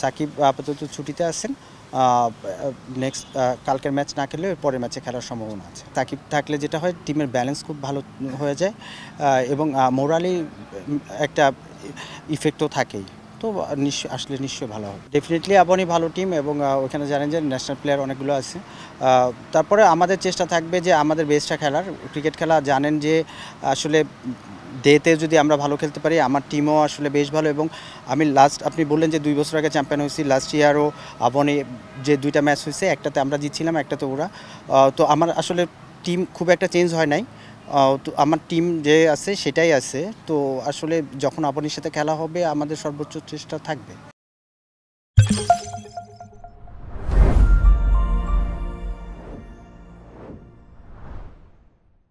সাকিব আপাতত ছুটিতে আছেন। নেক্সট কালকের ম্যাচ না খেলে পরের ম্যাচে খেলার সম্ভাবনা আছে। সাকিব থাকলে যেটা হয় টিমের ব্যালেন্স খুব ভালো হয়ে যায় এবং মোরালি একটা ইফেক্টও থাকেই। তো, নিশ্চয়, আসলে নিশ্চয়ই ভালো হবে। ডেফিনেটলি আপনি ভালো টিম এবং ওখানে জানেন যে ন্যাশনাল প্লেয়ার অনেকগুলো আছে। তারপরে আমাদের চেষ্টা থাকবে যে আমাদের বেস্টটা খেলার। ক্রিকেট খেলা জানেন যে আসলে ডেতে যদি আমরা ভালো খেলতে পারি, আমার টিমও আসলে বেশ ভালো এবং আমি লাস্ট আপনি বললেন যে দুই বছর আগে চ্যাম্পিয়ন হয়েছি লাস্ট ইয়ারও আবনে যে দুইটা ম্যাচ হয়েছে, একটাতে আমরা জিতছিলাম, একটাতে ওরা। তো আমার আসলে টিম খুব একটা চেঞ্জ হয় নাই। তো আমার টিম যে আছে সেটাই আছে। তো আসলে যখন আপনির সাথে খেলা হবে, আমাদের সর্বোচ্চ চেষ্টা থাকবে।